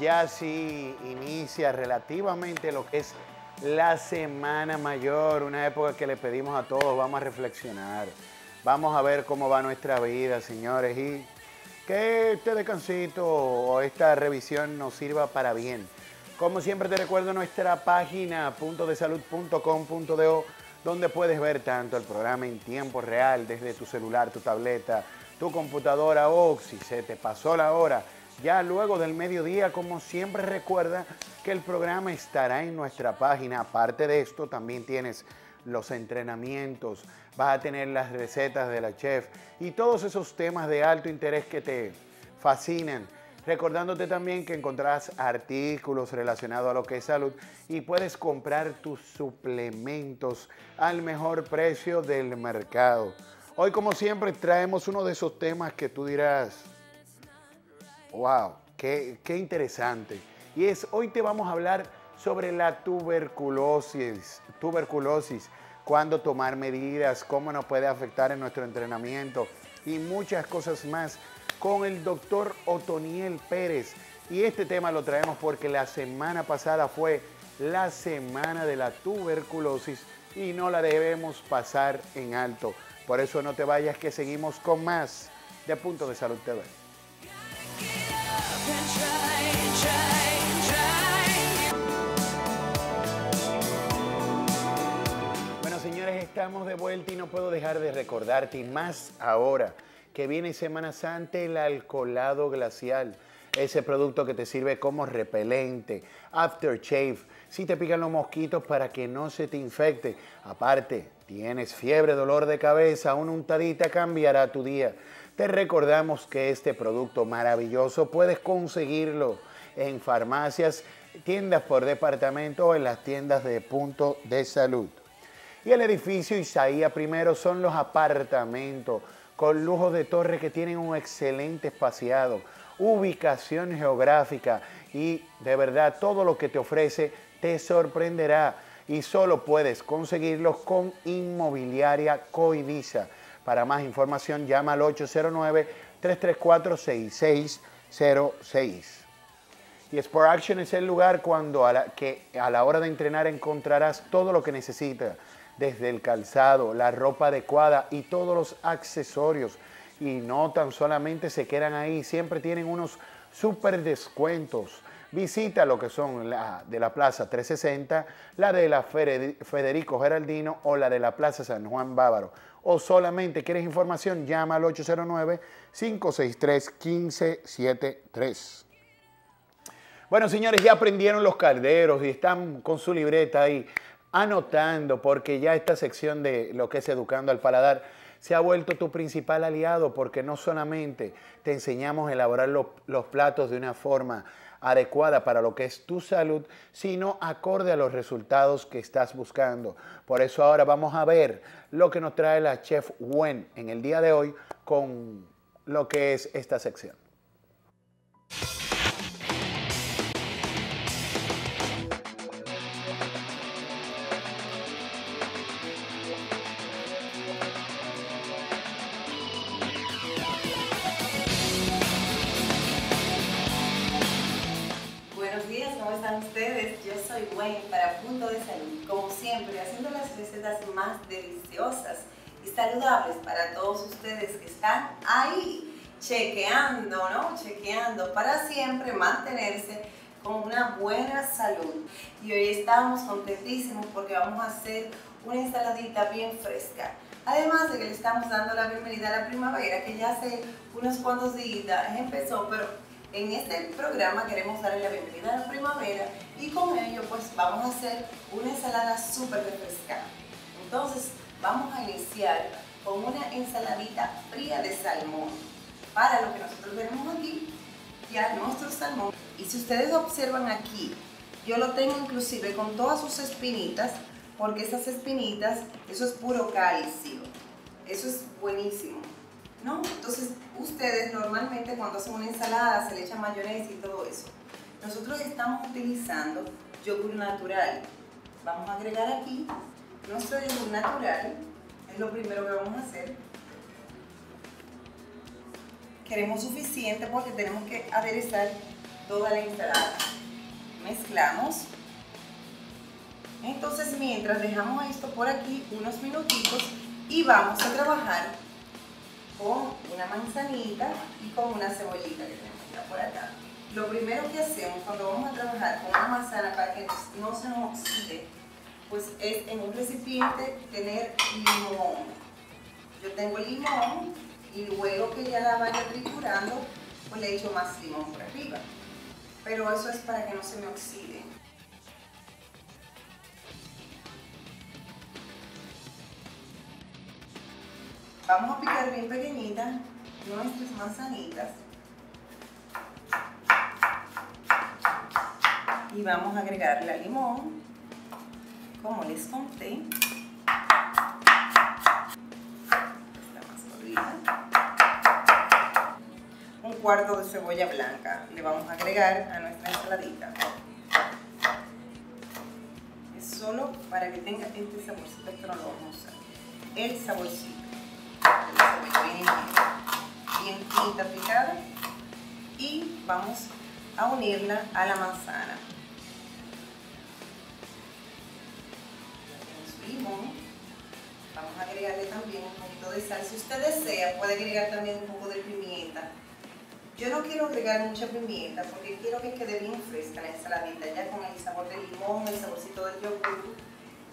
Ya sí inicia relativamente lo que es la Semana Mayor, una época que le pedimos a todos, vamos a reflexionar, vamos a ver cómo va nuestra vida, señores, y que este descansito o esta revisión nos sirva para bien. Como siempre te recuerdo nuestra página puntodesalud.com.do donde puedes ver tanto el programa en tiempo real desde tu celular, tu tableta, tu computadora o si se te pasó la hora, ya luego del mediodía, como siempre recuerda que el programa estará en nuestra página. Aparte de esto, también tienes los entrenamientos, vas a tener las recetas de la chef y todos esos temas de alto interés que te fascinan. Recordándote también que encontrarás artículos relacionados a lo que es salud y puedes comprar tus suplementos al mejor precio del mercado. Hoy, como siempre, traemos uno de esos temas que tú dirás, wow, qué, interesante. Y es, hoy te vamos a hablar sobre la tuberculosis, tuberculosis, cuándo tomar medidas, cómo nos puede afectar en nuestro entrenamiento y muchas cosas más con el doctor Otoniel Pérez. Y este tema lo traemos porque la semana pasada fue la semana de la tuberculosis y no la debemos pasar en alto. Por eso no te vayas que seguimos con más de Punto de Salud TV. Bueno, señores, estamos de vuelta y no puedo dejar de recordarte, y más ahora que viene Semana Santa, el alcoholado glacial. Ese producto que te sirve como repelente, aftershave, si te pican los mosquitos para que no se te infecte. Aparte, tienes fiebre, dolor de cabeza, una untadita cambiará tu día. Te recordamos que este producto maravilloso puedes conseguirlo en farmacias, tiendas por departamento o en las tiendas de punto de salud. Y el edificio Isaías primero son los apartamentos con lujo de torre que tienen un excelente espaciado, ubicación geográfica y de verdad todo lo que te ofrece te sorprenderá y solo puedes conseguirlos con Inmobiliaria Coivisa. Para más información llama al 809-334-6606. Y Sport Action es el lugar cuando a la, que a la hora de entrenar encontrarás todo lo que necesitas, desde el calzado, la ropa adecuada y todos los accesorios. Y no tan solamente se quedan ahí, siempre tienen unos super descuentos. Visita lo que son la de la Plaza 360, la de la Federico Geraldino o la de la Plaza San Juan Bávaro o solamente quieres información, llama al 809-563-1573. Bueno, señores, ya aprendieron los calderos y están con su libreta ahí anotando, porque ya esta sección de lo que es Educando al Paladar se ha vuelto tu principal aliado, porque no solamente te enseñamos a elaborar los platos de una forma adecuada para lo que es tu salud, sino acorde a los resultados que estás buscando. Por eso ahora vamos a ver lo que nos trae la chef Wen en el día de hoy con lo que es esta sección. Más deliciosas y saludables para todos ustedes que están ahí chequeando, ¿no? Chequeando para siempre mantenerse con una buena salud. Y hoy estamos contentísimos porque vamos a hacer una ensaladita bien fresca. Además de que le estamos dando la bienvenida a la primavera, que ya hace unos cuantos días empezó, pero en este programa queremos darle la bienvenida a la primavera y con ello pues vamos a hacer una ensalada súper refrescante. Entonces vamos a iniciar con una ensaladita fría de salmón. Para lo que nosotros tenemos aquí, ya nuestro salmón. Y si ustedes observan aquí, yo lo tengo inclusive con todas sus espinitas, porque esas espinitas, eso es puro calcio. Eso es buenísimo. ¿no? Entonces, ustedes normalmente cuando hacen una ensalada se le echa mayonesa y todo eso. Nosotros estamos utilizando yogur natural. Vamos a agregar aquí nuestro yogur natural. Es lo primero que vamos a hacer. Queremos suficiente porque tenemos que aderezar toda la ensalada. Mezclamos. Entonces mientras dejamos esto por aquí unos minutitos y vamos a trabajar con una manzanita y con una cebollita que tenemos por acá. Lo primero que hacemos cuando vamos a trabajar con una manzana para que no se nos oxide, pues es en un recipiente tener limón. Yo tengo limón y luego que ya la vaya triturando, pues le echo más limón por arriba. Pero eso es para que no se me oxide. Vamos a picar bien pequeñitas nuestras manzanitas. Y vamos a agregarle el limón, como les conté. Un cuarto de cebolla blanca le vamos a agregar a nuestra ensaladita. Es solo para que tenga este saborcito, esto no lo vamos a usar. El saborcito. La cebolla bien finita picada. Y vamos a unirla a la manzana. A agregarle también un poquito de sal. Si usted desea, puede agregar también un poco de pimienta. Yo no quiero agregar mucha pimienta porque quiero que quede bien fresca la ensaladita, ya con el sabor del limón, el saborcito del yogur.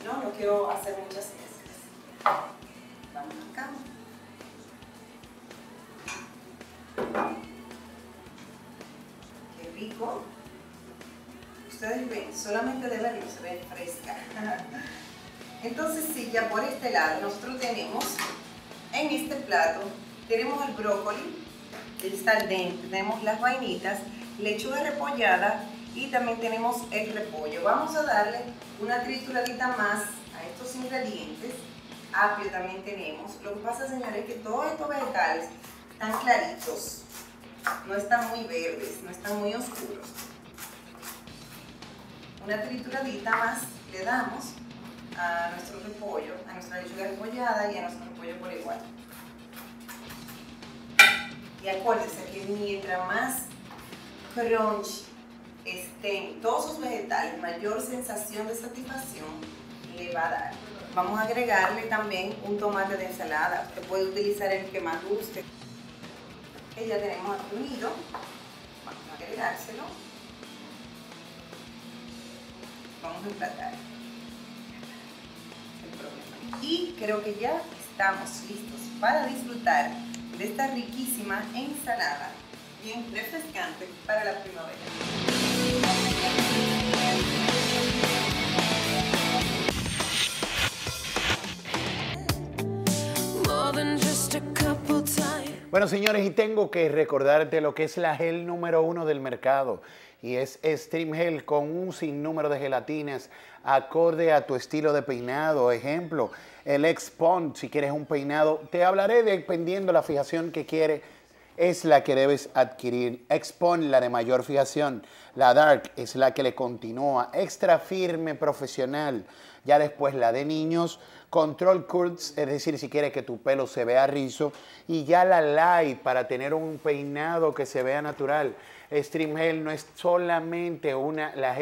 No, no quiero hacer muchas mezclas. Vamos acá. Qué rico. Ustedes ven, solamente de verlo se ve fresca. Entonces, sí, ya por este lado nosotros tenemos, en este plato, tenemos el brócoli, está al dente, tenemos las vainitas, lechuga repollada y también tenemos el repollo. Vamos a darle una trituradita más a estos ingredientes. Apio también tenemos. Lo que pasa, señores, es que todos estos vegetales están claritos. No están muy verdes, no están muy oscuros. Una trituradita más le damos a nuestro repollo, a nuestra lechuga repollada y a nuestro repollo por igual. Y acuérdense que mientras más crunch estén todos sus vegetales, mayor sensación de satisfacción le va a dar. Vamos a agregarle también un tomate de ensalada. Usted puede utilizar el que más guste. Ya tenemos unido. Vamos a agregárselo. Vamos a emplatar y creo que ya estamos listos para disfrutar de esta riquísima ensalada bien refrescante para la primavera. Bueno, señores, y tengo que recordarte lo que es la gel número uno del mercado y es Stream Gel con un sinnúmero de gelatinas acorde a tu estilo de peinado. Ejemplo, el X-Pond, si quieres un peinado, te hablaré dependiendo la fijación que quieres, es la que debes adquirir. X-Pond, la de mayor fijación. La Dark es la que le continúa. Extra firme, profesional. Ya después la de niños. Control Curls, es decir, si quieres que tu pelo se vea rizo. Y ya la Light para tener un peinado que se vea natural. Stream Gel no es solamente una, la,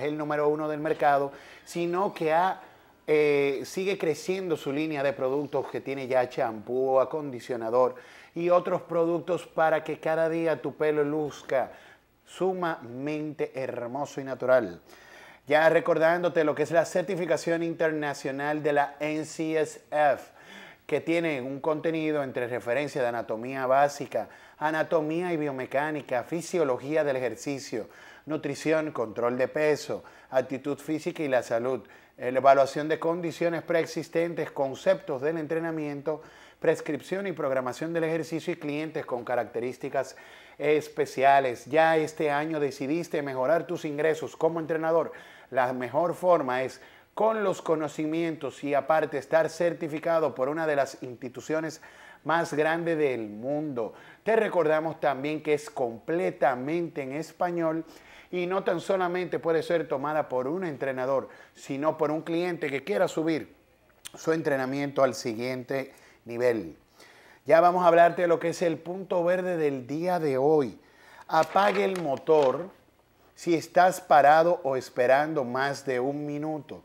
gel, número uno del mercado, sino que eh, sigue creciendo su línea de productos que tiene ya champú, acondicionador y otros productos para que cada día tu pelo luzca sumamente hermoso y natural. Ya recordándote lo que es la certificación internacional de la NCSF, que tiene un contenido entre referencia de anatomía básica, anatomía y biomecánica, fisiología del ejercicio, nutrición, control de peso, actitud física y la salud, evaluación de condiciones preexistentes, conceptos del entrenamiento, prescripción y programación del ejercicio y clientes con características especiales. Ya este año decidiste mejorar tus ingresos como entrenador. La mejor forma es con los conocimientos y aparte estar certificado por una de las instituciones más grandes del mundo. Te recordamos también que es completamente en español y no tan solamente puede ser tomada por un entrenador, sino por un cliente que quiera subir su entrenamiento al siguiente nivel. Ya vamos a hablarte de lo que es el punto verde del día de hoy. Apague el motor si estás parado o esperando más de un minuto.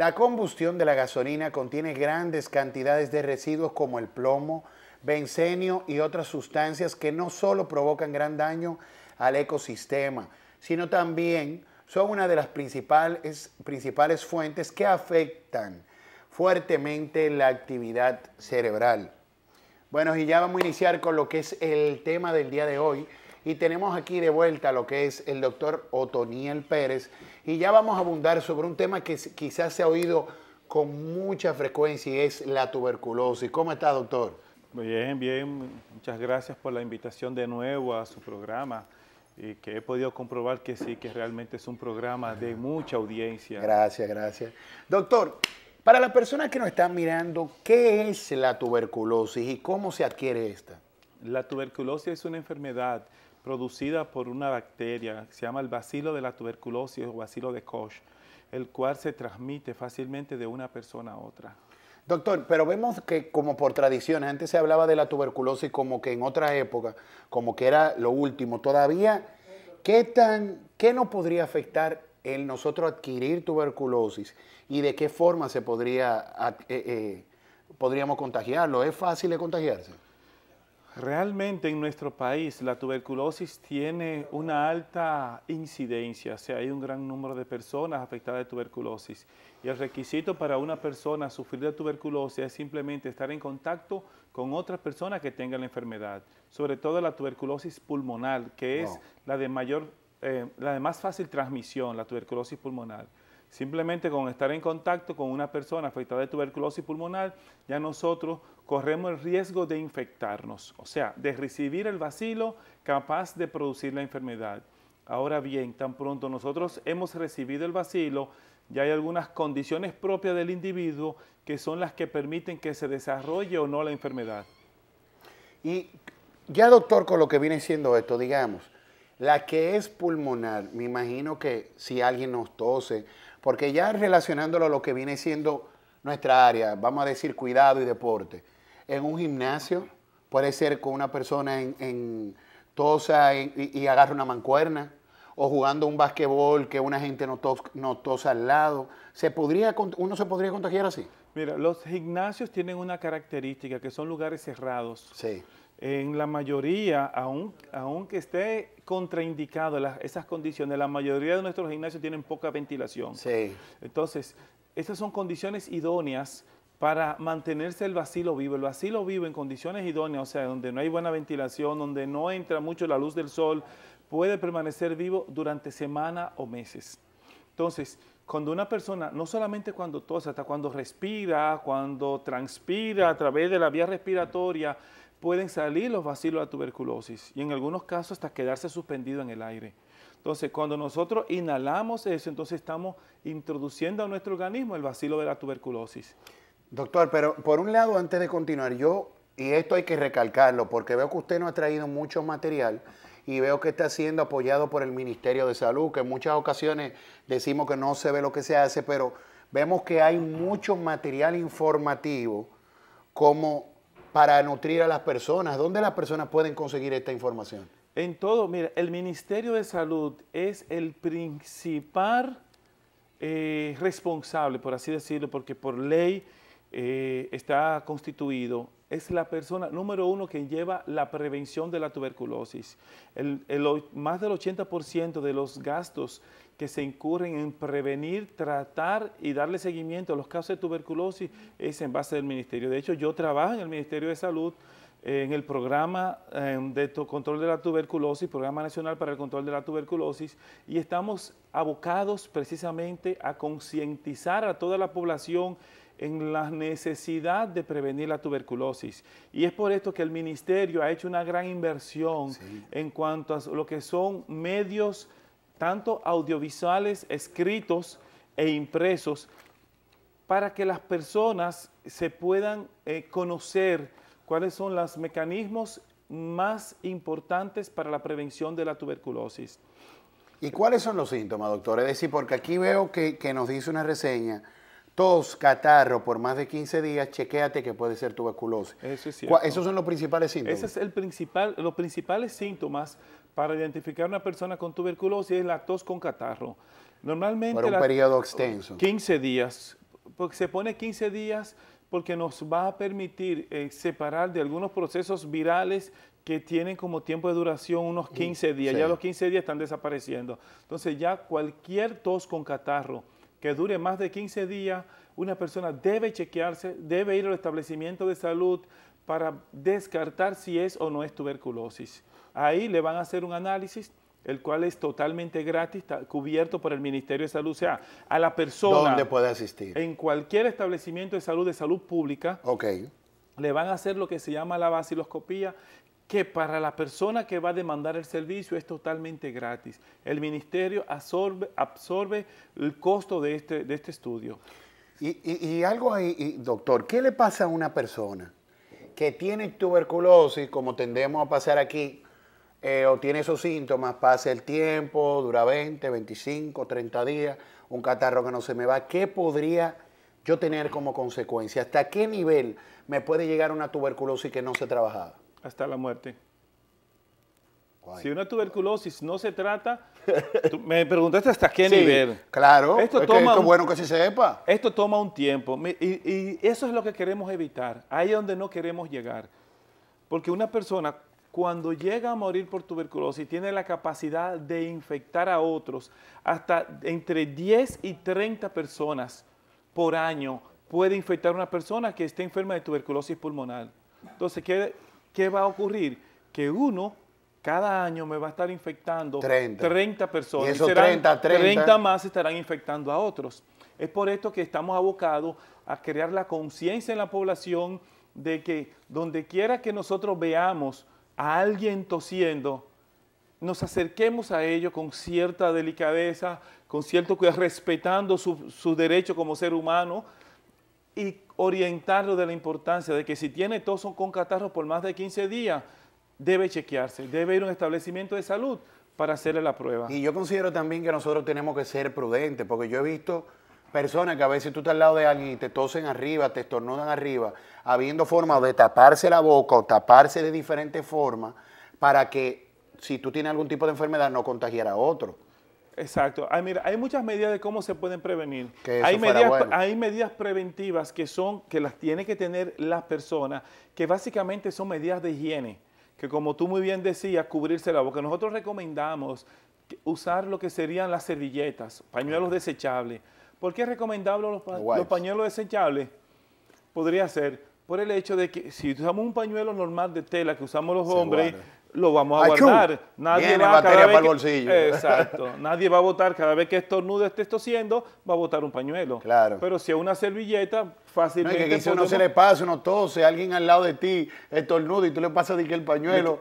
La combustión de la gasolina contiene grandes cantidades de residuos como el plomo, bencenio y otras sustancias que no solo provocan gran daño al ecosistema, sino también son una de las principales, principales fuentes que afectan fuertemente la actividad cerebral. Bueno, y ya vamos a iniciar con lo que es el tema del día de hoy. Y tenemos aquí de vuelta lo que es el doctor Otoniel Pérez. Y ya vamos a abundar sobre un tema que quizás se ha oído con mucha frecuencia y es la tuberculosis. ¿Cómo está, doctor? Bien, bien. Muchas gracias por la invitación de nuevo a su programa y que he podido comprobar que sí, que realmente es un programa de mucha audiencia. Gracias, gracias. Doctor, para las personas que nos están mirando, ¿qué es la tuberculosis y cómo se adquiere esta? La tuberculosis es una enfermedad producida por una bacteria que se llama el bacilo de la tuberculosis o bacilo de Koch, el cual se transmite fácilmente de una persona a otra. Doctor, pero vemos que como por tradición, antes se hablaba de la tuberculosis como que en otra época, como que era lo último. Todavía, ¿qué, tan, qué nos podría afectar el nosotros adquirir tuberculosis y de qué forma se podría, eh, eh, podríamos contagiarlo? ¿Es fácil de contagiarse? Realmente en nuestro país la tuberculosis tiene una alta incidencia, o sea, hay un gran número de personas afectadas de tuberculosis. Y el requisito para una persona sufrir de tuberculosis es simplemente estar en contacto con otras personas que tengan la enfermedad, sobre todo la tuberculosis pulmonar, que es la de mayor, eh, la de más fácil transmisión, la tuberculosis pulmonar. Simplemente con estar en contacto con una persona afectada de tuberculosis pulmonar, ya nosotros corremos el riesgo de infectarnos, o sea, de recibir el vacilo capaz de producir la enfermedad. Ahora bien, tan pronto nosotros hemos recibido el vacilo, ya hay algunas condiciones propias del individuo que son las que permiten que se desarrolle o no la enfermedad. Y ya doctor, con lo que viene siendo esto, digamos, la que es pulmonar, me imagino que si alguien nos tose, porque ya relacionándolo a lo que viene siendo nuestra área, vamos a decir cuidado y deporte, en un gimnasio, puede ser con una persona en, tosa y, agarra una mancuerna, o jugando un basquetbol que una gente no, no tosa al lado. ¿Se podría, ¿Uno se podría contagiar así? Mira, los gimnasios tienen una característica que son lugares cerrados. Sí. En la mayoría, aun, aunque esté contraindicado esas condiciones, la mayoría de nuestros gimnasios tienen poca ventilación. Sí. Entonces, esas son condiciones idóneas para mantenerse el vacilo vivo. El vacilo vivo en condiciones idóneas, o sea, donde no hay buena ventilación, donde no entra mucho la luz del sol, puede permanecer vivo durante semanas o meses. Entonces, cuando una persona, no solamente cuando tose, hasta cuando respira, cuando transpira a través de la vía respiratoria, pueden salir los vacilos de tuberculosis y en algunos casos hasta quedarse suspendido en el aire. Entonces, cuando nosotros inhalamos eso, entonces estamos introduciendo a nuestro organismo el vacilo de la tuberculosis. Doctor, pero por un lado, antes de continuar, yo, y esto hay que recalcarlo, porque veo que usted nos ha traído mucho material y veo que está siendo apoyado por el Ministerio de Salud, que en muchas ocasiones decimos que no se ve lo que se hace, pero vemos que hay mucho material informativo como para nutrir a las personas. ¿Dónde las personas pueden conseguir esta información? En todo, mira, el Ministerio de Salud es el principal eh, responsable, por así decirlo, porque por ley eh, está constituido, es la persona número uno que lleva la prevención de la tuberculosis. Más del 80% de los gastos que se incurren en prevenir, tratar y darle seguimiento a los casos de tuberculosis es en base del ministerio. De hecho, yo trabajo en el Ministerio de Salud en el programa em, de control de la tuberculosis, Programa Nacional para el Control de la Tuberculosis, y estamos abocados precisamente a concientizar a toda la población en la necesidad de prevenir la tuberculosis. Y es por esto que el ministerio ha hecho una gran inversión en cuanto a lo que son medios, tanto audiovisuales, escritos e impresos, para que las personas se puedan eh, conocer cuáles son los mecanismos más importantes para la prevención de la tuberculosis. ¿Y cuáles son los síntomas, doctor? Es decir, porque aquí veo que, que nos dice una reseña tos, catarro por más de 15 días, chequéate que puede ser tuberculosis. Eso es ¿Cuá- cierto. Esos son los principales síntomas. Ese es el principal, los principales síntomas para identificar una persona con tuberculosis es la tos con catarro. Normalmente por un la- periodo extenso. 15 días, porque se pone 15 días porque nos va a permitir eh, separar de algunos procesos virales que tienen como tiempo de duración unos 15 días. sí. Ya los 15 días están desapareciendo. Entonces ya cualquier tos con catarro que dure más de 15 días, una persona debe chequearse, debe ir al establecimiento de salud para descartar si es o no es tuberculosis. Ahí le van a hacer un análisis, el cual es totalmente gratis, está cubierto por el Ministerio de Salud. O sea, a la persona ¿Dónde puede asistir? en cualquier establecimiento de salud, de salud pública, Ok. le van a hacer lo que se llama la vaciloscopía, que para la persona que va a demandar el servicio es totalmente gratis. El ministerio absorbe, el costo de este, de este estudio. Y, algo ahí, doctor, ¿qué le pasa a una persona que tiene tuberculosis, como tendemos a pasar aquí, eh, o tiene esos síntomas, pasa el tiempo, dura 20, 25, 30 días, un catarro que no se me va, ¿qué podría yo tener como consecuencia? ¿Hasta qué nivel me puede llegar una tuberculosis que no se ha trabajado? Hasta la muerte. Guay. Si una tuberculosis no se trata, tú me preguntaste hasta qué Sí, nivel. Claro, Esto es toma es bueno que se sepa. Esto toma un tiempo y eso es lo que queremos evitar. Ahí es donde no queremos llegar. Porque una persona cuando llega a morir por tuberculosis tiene la capacidad de infectar a otros hasta entre 10 y 30 personas por año puede infectar a una persona que esté enferma de tuberculosis pulmonar. Entonces, ¿qué, qué va a ocurrir? Que uno cada año me va a estar infectando 30. personas. Y esos serán 30, 30. 30 más estarán infectando a otros. Es por esto que estamos abocados a crear la conciencia en la población de que donde quiera que nosotros veamos a alguien tosiendo, nos acerquemos a ello con cierta delicadeza, con cierto cuidado, respetando su, su derecho como ser humano y orientarlo de la importancia de que si tiene tos con catarro por más de 15 días, debe chequearse, debe ir a un establecimiento de salud para hacerle la prueba. Y yo considero también que nosotros tenemos que ser prudentes, porque yo he visto personas que a veces tú estás al lado de alguien y te tosen arriba, te estornudan arriba, habiendo formas de taparse la boca o taparse de diferentes formas para que si tú tienes algún tipo de enfermedad no contagiar a otro. Exacto. Hay, mira, hay muchas medidas de cómo se pueden prevenir. Hay, medidas, bueno. hay medidas preventivas que son que las tiene que tener las personas, que básicamente son medidas de higiene, que como tú muy bien decías, cubrirse la boca. Nosotros recomendamos usar lo que serían las servilletas, pañuelos desechables. ¿Por qué es recomendable los, pa- Los pañuelos desechables? Podría ser por el hecho de que si usamos un pañuelo normal de tela que usamos los hombres. Lo vamos a guardar. Nadie Viene va cada vez para el que- bolsillo. Exacto. Nadie va a votar cada vez que estornudo esté tosiendo, va a votar un pañuelo. Claro. Pero si es una servilleta, No, es fácilmente que si uno se le pasa, uno tose, alguien al lado de ti estornuda y tú le pasas de que el pañuelo.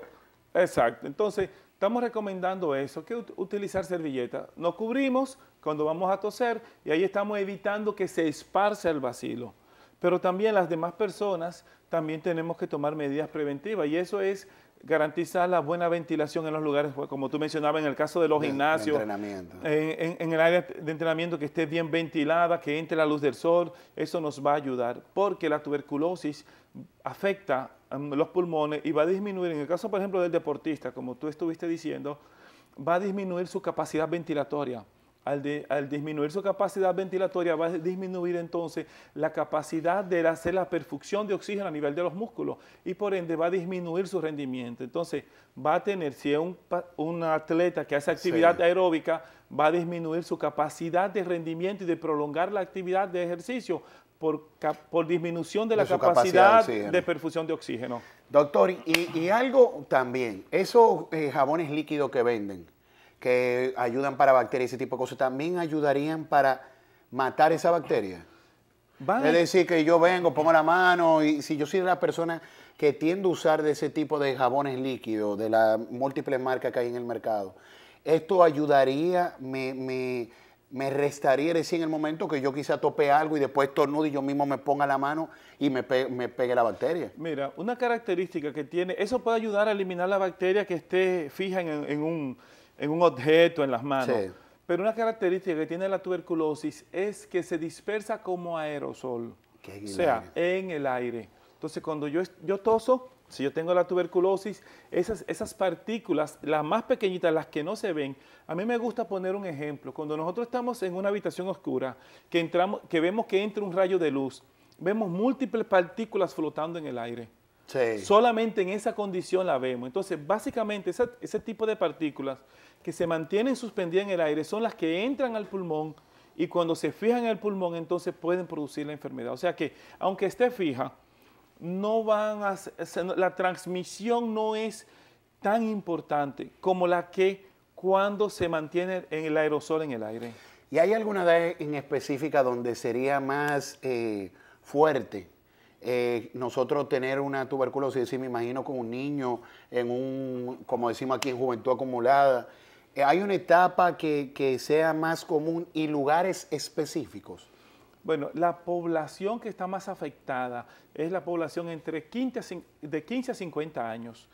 Exacto. Entonces, estamos recomendando eso, que ut- utilizar servilleta. Nos cubrimos cuando vamos a toser y ahí estamos evitando que se esparce el bacilo. Pero también las demás personas también tenemos que tomar medidas preventivas y eso es garantizar la buena ventilación en los lugares, pues, como tú mencionabas en el caso de los De- de gimnasios, entrenamiento. en, en- en el área de entrenamiento que esté bien ventilada, que entre la luz del sol, eso nos va a ayudar, porque la tuberculosis afecta um, los pulmones y va a disminuir, en el caso por ejemplo del deportista, como tú estuviste diciendo, va a disminuir su capacidad ventilatoria. Al, de- al disminuir su capacidad ventilatoria va a disminuir entonces la capacidad de hacer la perfusión de oxígeno a nivel de los músculos y por ende va a disminuir su rendimiento. Entonces va a tener, si es un, un atleta que hace actividad Sí. aeróbica, va a disminuir su capacidad de rendimiento y de prolongar la actividad de ejercicio por, por disminución de, De la capacidad de perfusión de oxígeno. Doctor, y, y algo también, esos eh, jabones líquidos que venden, que ayudan para bacterias, ese tipo de cosas, también ayudarían para matar esa bacteria. Es decir, que yo vengo, pongo la mano y si yo soy la persona que tiende a usar de ese tipo de jabones líquidos, de las múltiples marcas que hay en el mercado, esto ayudaría, me, me, me restaría, es decir, en el momento que yo quizá tope algo y después tornude y yo mismo me ponga la mano y me, pe- me pegue la bacteria. Mira, una característica que tiene, eso puede ayudar a eliminar la bacteria que esté fija en, en un, en un objeto, en las manos. Sí. Pero una característica que tiene la tuberculosis es que se dispersa como aerosol, o sea, en el aire. Entonces, cuando yo, yo toso, si yo tengo la tuberculosis, esas, esas partículas, las más pequeñitas, las que no se ven, a mí me gusta poner un ejemplo. Cuando nosotros estamos en una habitación oscura, que, entramos, que vemos que entra un rayo de luz, vemos múltiples partículas flotando en el aire. Solamente en esa condición la vemos. Entonces, básicamente, ese tipo de partículas que se mantienen suspendidas en el aire son las que entran al pulmón y cuando se fijan en el pulmón, entonces pueden producir la enfermedad. O sea que, aunque esté fija, no van a, la transmisión no es tan importante como la que cuando se mantiene en el aerosol en el aire. ¿Y hay alguna edad en específica donde sería más eh, fuerte eh, nosotros tener una tuberculosis, me imagino con un niño en un, como decimos aquí, en juventud acumulada, eh, ¿hay una etapa que, que sea más común y lugares específicos? Bueno, la población que está más afectada es la población entre 15 de 15 a 50 años.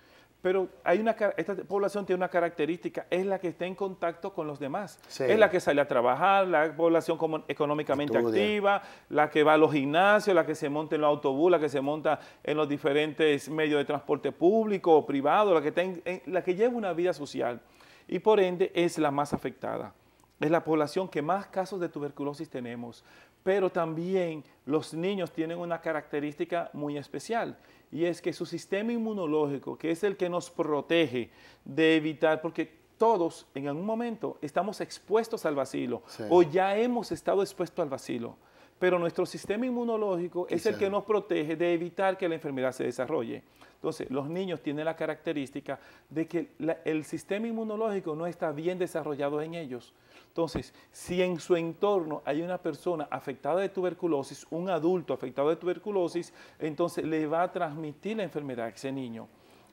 Pero hay una, esta población tiene una característica, es la que está en contacto con los demás. Es la que sale a trabajar, la población como económicamente activa, la que va a los gimnasios, la que se monta en los autobús, la que se monta en los diferentes medios de transporte público o privado, la que, la que lleva una vida social. Y por ende es la más afectada. Es la población que más casos de tuberculosis tenemos pero también los niños tienen una característica muy especial y es que su sistema inmunológico, que es el que nos protege de evitar, porque todos en algún momento estamos expuestos al vacilo o ya hemos estado expuestos al vacilo, pero nuestro sistema inmunológico es el que nos protege de evitar que la enfermedad se desarrolle. Entonces, los niños tienen la característica de que el sistema inmunológico no está bien desarrollado en ellos. Entonces, si en su entorno hay una persona afectada de tuberculosis, un adulto afectado de tuberculosis, entonces le va a transmitir la enfermedad a ese niño.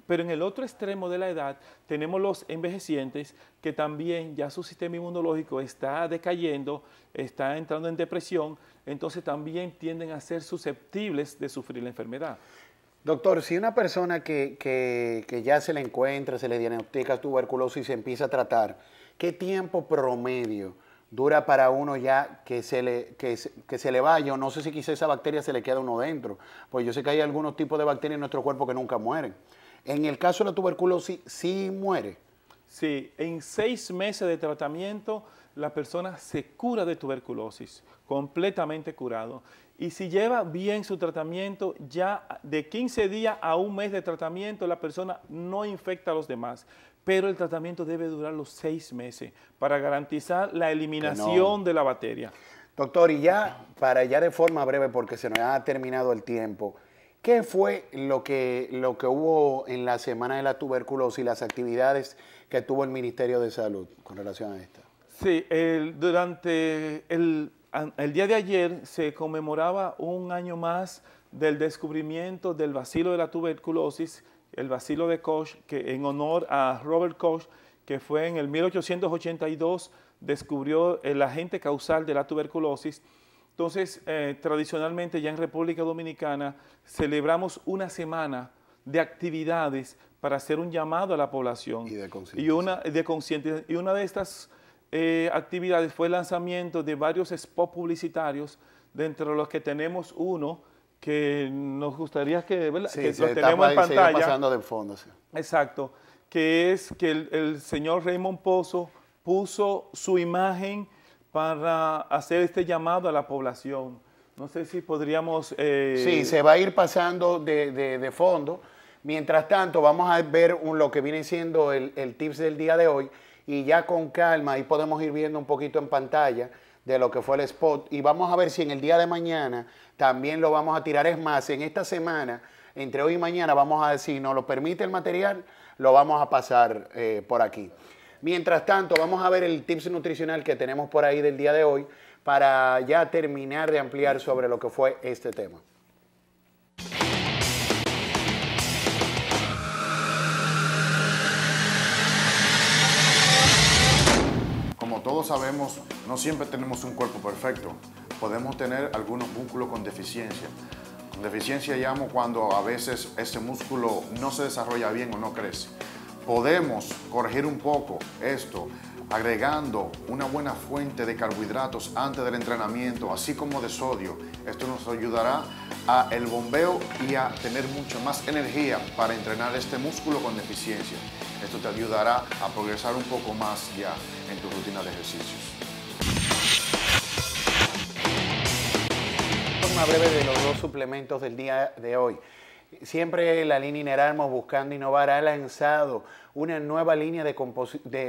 Pero en el otro extremo de la edad tenemos los envejecientes que también ya su sistema inmunológico está decayendo, está entrando en depresión, entonces también tienden a ser susceptibles de sufrir la enfermedad. Doctor, si una persona que, que ya se le encuentra, se le diagnostica tuberculosis y se empieza a tratar, ¿qué tiempo promedio dura para uno ya que se le, que, se le vaya? No sé si quizá esa bacteria se le queda uno dentro, pues yo sé que hay algunos tipos de bacterias en nuestro cuerpo que nunca mueren. En el caso de la tuberculosis, sí muere. Sí, en seis meses de tratamiento la persona se cura de tuberculosis, completamente curado. Y si lleva bien su tratamiento, ya de 15 días a un mes de tratamiento, la persona no infecta a los demás pero el tratamiento debe durar los seis meses para garantizar la eliminación de la bacteria. Doctor, y ya para ya de forma breve, porque se nos ha terminado el tiempo, ¿qué fue lo que, lo que hubo en la Semana de la Tuberculosis y las actividades que tuvo el Ministerio de Salud con relación a esto? Sí, durante el, el día de ayer se conmemoraba un año más del descubrimiento del vacilo de la tuberculosis el vacilo de Koch, que en honor a Robert Koch, que fue en el 1882, descubrió el agente causal de la tuberculosis. Entonces, eh, tradicionalmente ya en República Dominicana celebramos una semana de actividades para hacer un llamado a la población. Y de Y una de, y una de estas eh, actividades fue el lanzamiento de varios spots publicitarios, dentro de los que tenemos uno que nos gustaría que, lo tenemos en pantalla. pasando de fondo. Exacto, que es que el, señor Raymond Pozo puso su imagen para hacer este llamado a la población. No sé si podríamos... Eh, sí, se va a ir pasando de, fondo. Mientras tanto, vamos a ver lo que viene siendo el, el tips del día de hoy y ya con calma, ahí podemos ir viendo un poquito en pantalla de lo que fue el spot y vamos a ver si en el día de mañana también lo vamos a tirar. Es más, en esta semana, entre hoy y mañana, vamos a decir, nos lo permite el material, lo vamos a pasar eh, por aquí. Mientras tanto, vamos a ver el tips nutricional que tenemos por ahí del día de hoy para ya terminar de ampliar sobre lo que fue este tema. Todos sabemos, no siempre tenemos un cuerpo perfecto. Podemos tener algunos músculos con deficiencia. Con deficiencia llamo cuando a veces ese músculo no se desarrolla bien o no crece. Podemos corregir un poco esto agregando una buena fuente de carbohidratos antes del entrenamiento, así como de sodio. Esto nos ayudará a el bombeo y a tener mucha más energía para entrenar este músculo con deficiencia. Esto te ayudará a progresar un poco más ya en tu rutina de ejercicios. Forma breve de los dos suplementos del día de hoy. Siempre la línea Inerarmos buscando innovar ha lanzado una nueva línea de,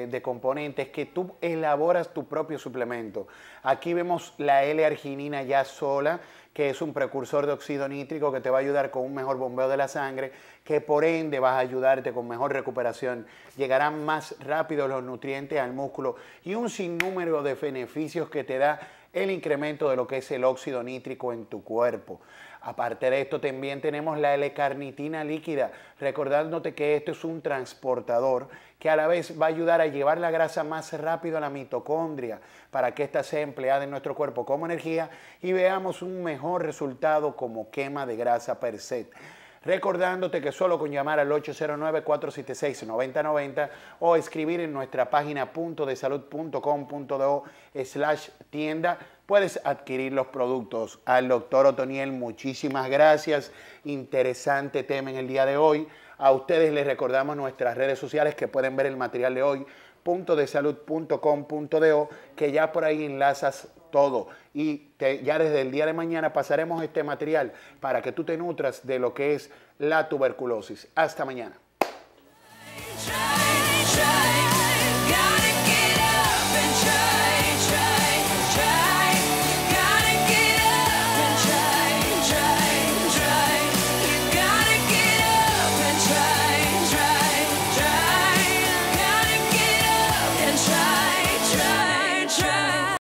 de, componentes que tú elaboras tu propio suplemento. Aquí vemos la L-arginina ya sola, que es un precursor de óxido nítrico que te va a ayudar con un mejor bombeo de la sangre, que por ende vas a ayudarte con mejor recuperación. Llegarán más rápido los nutrientes al músculo y un sinnúmero de beneficios que te da el incremento de lo que es el óxido nítrico en tu cuerpo. Aparte de esto, también tenemos la L-carnitina líquida, recordándote que esto es un transportador que a la vez va a ayudar a llevar la grasa más rápido a la mitocondria para que ésta sea empleada en nuestro cuerpo como energía y veamos un mejor resultado como quema de grasa per se recordándote que solo con llamar al 809-476-9090 o escribir en nuestra página puntodesalud.com.do slash tienda puedes adquirir los productos. Al doctor Otoniel, muchísimas gracias. Interesante tema en el día de hoy. A ustedes les recordamos nuestras redes sociales que pueden ver el material de hoy, puntodesalud.com.do, que ya por ahí enlazas todo. Y ya desde el día de mañana pasaremos este material para que tú te nutras de lo que es la tuberculosis. Hasta mañana.